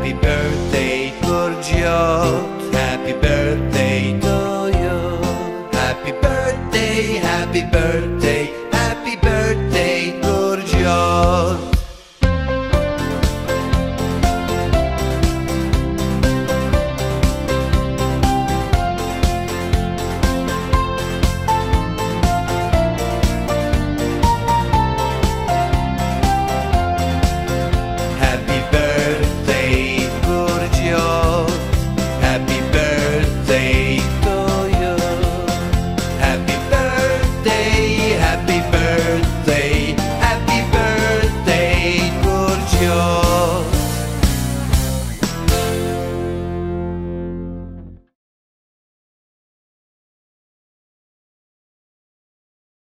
Happy birthday Giorgio. Happy birthday to you. Happy birthday, happy birthday. day.